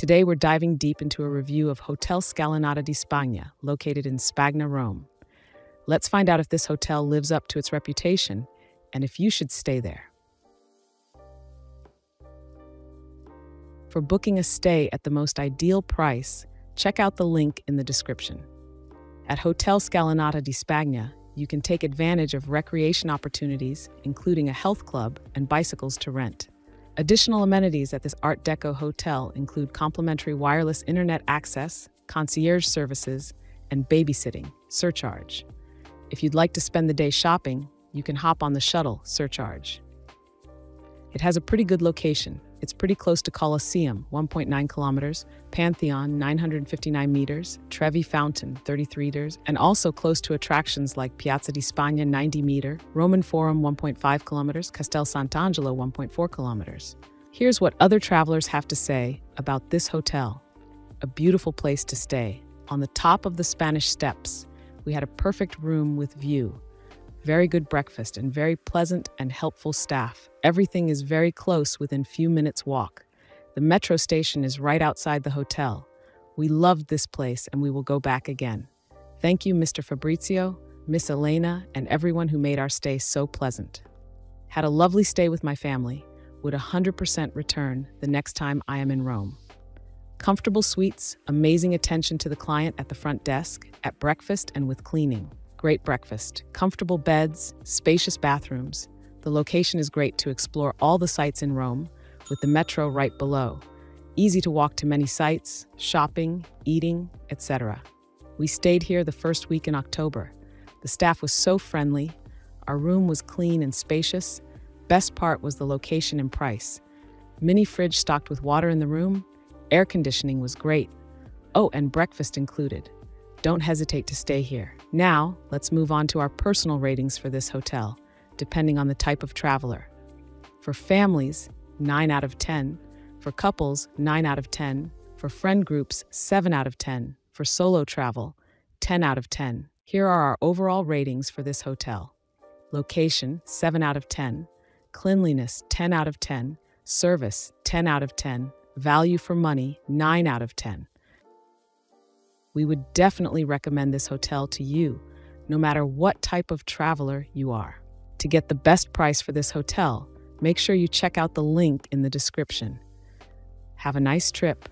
Today, we're diving deep into a review of Hotel Scalinata di Spagna, located in Spagna, Rome. Let's find out if this hotel lives up to its reputation and if you should stay there. For booking a stay at the most ideal price, check out the link in the description. At Hotel Scalinata di Spagna, you can take advantage of recreation opportunities, including a health club and bicycles to rent. Additional amenities at this Art Deco hotel include complimentary wireless internet access, concierge services, and babysitting, surcharge. If you'd like to spend the day shopping, you can hop on the shuttle, surcharge. It has a pretty good location. It's pretty close to Colosseum, 1.9 kilometers, Pantheon, 959 meters, Trevi Fountain, 33 meters, and also close to attractions like Piazza di Spagna, 90 meter, Roman Forum, 1.5 kilometers, Castel Sant'Angelo, 1.4 kilometers. Here's what other travelers have to say about this hotel. A beautiful place to stay. On the top of the Spanish Steps, we had a perfect room with view very good breakfast, and very pleasant and helpful staff. Everything is very close within few minutes walk. The metro station is right outside the hotel. We loved this place and we will go back again. Thank you, Mr. Fabrizio, Miss Elena, and everyone who made our stay so pleasant. Had a lovely stay with my family. Would 100% return the next time I am in Rome. Comfortable suites, amazing attention to the client at the front desk, at breakfast, and with cleaning. Great breakfast, comfortable beds, spacious bathrooms. The location is great to explore all the sites in Rome, with the metro right below. Easy to walk to many sites, shopping, eating, etc. We stayed here the first week in October. The staff was so friendly. Our room was clean and spacious. Best part was the location and price. Mini fridge stocked with water in the room. Air conditioning was great. Oh, and breakfast included. Don't hesitate to stay here. Now, let's move on to our personal ratings for this hotel, depending on the type of traveler. For families, 9 out of 10. For couples, 9 out of 10. For friend groups, 7 out of 10. For solo travel, 10 out of 10. Here are our overall ratings for this hotel location, 7 out of 10. Cleanliness, 10 out of 10. Service, 10 out of 10. Value for money, 9 out of 10. We would definitely recommend this hotel to you, no matter what type of traveler you are. To get the best price for this hotel, make sure you check out the link in the description. Have a nice trip